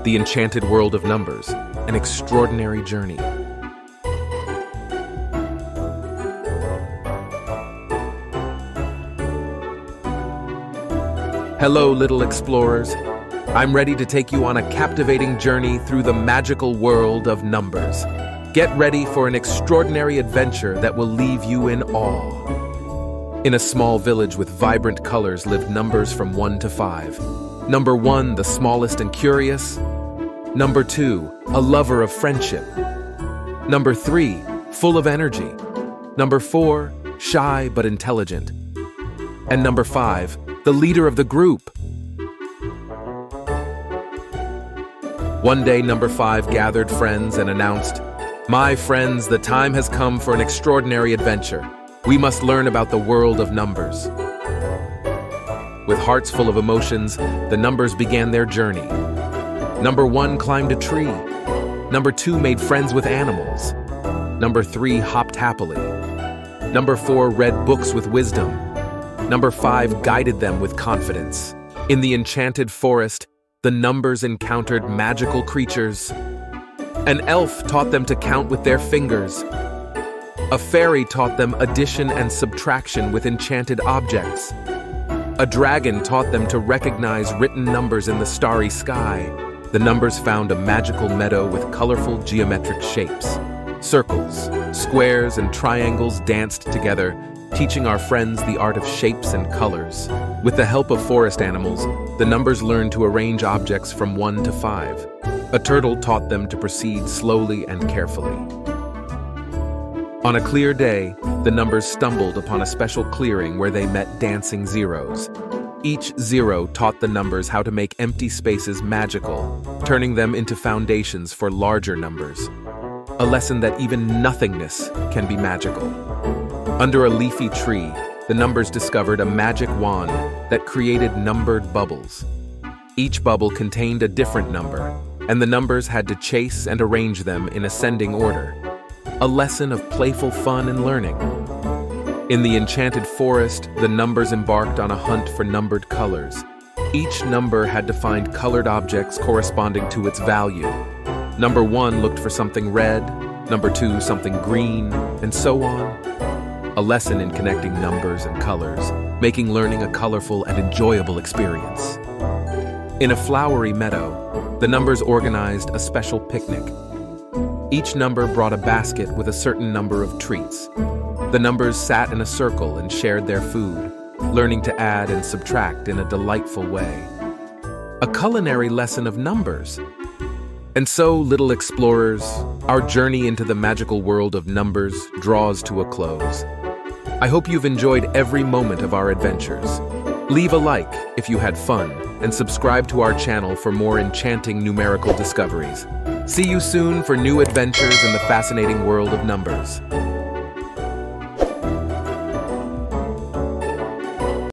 The Enchanted World of Numbers, an extraordinary journey. Hello, little explorers. I'm ready to take you on a captivating journey through the magical world of numbers. Get ready for an extraordinary adventure that will leave you in awe. In a small village with vibrant colors lived numbers from 1 to 5. Number 1, the smallest and curious. Number 2, a lover of friendship. Number 3, full of energy. Number 4, shy but intelligent. And number 5, the leader of the group. One day, number 5 gathered friends and announced, My friends, the time has come for an extraordinary adventure. We must learn about the world of numbers. With hearts full of emotions, the numbers began their journey. Number one climbed a tree. Number two made friends with animals. Number three hopped happily. Number four read books with wisdom. Number five guided them with confidence. In the enchanted forest, the numbers encountered magical creatures. An elf taught them to count with their fingers. A fairy taught them addition and subtraction with enchanted objects. A dragon taught them to recognize written numbers in the starry sky. The numbers found a magical meadow with colorful geometric shapes. Circles, squares, and triangles danced together, teaching our friends the art of shapes and colors. With the help of forest animals, the numbers learned to arrange objects from 1 to 5. A turtle taught them to proceed slowly and carefully. On a clear day, the numbers stumbled upon a special clearing where they met dancing zeros. Each zero taught the numbers how to make empty spaces magical, turning them into foundations for larger numbers. A lesson that even nothingness can be magical. Under a leafy tree, the numbers discovered a magic wand that created numbered bubbles. Each bubble contained a different number, and the numbers had to chase and arrange them in ascending order a lesson of playful fun and learning. In the enchanted forest, the numbers embarked on a hunt for numbered colors. Each number had to find colored objects corresponding to its value. Number one looked for something red, number two something green, and so on. A lesson in connecting numbers and colors, making learning a colorful and enjoyable experience. In a flowery meadow, the numbers organized a special picnic each number brought a basket with a certain number of treats. The numbers sat in a circle and shared their food, learning to add and subtract in a delightful way. A culinary lesson of numbers. And so, little explorers, our journey into the magical world of numbers draws to a close. I hope you've enjoyed every moment of our adventures. Leave a like if you had fun, and subscribe to our channel for more enchanting numerical discoveries. See you soon for new adventures in the fascinating world of numbers.